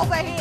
over here.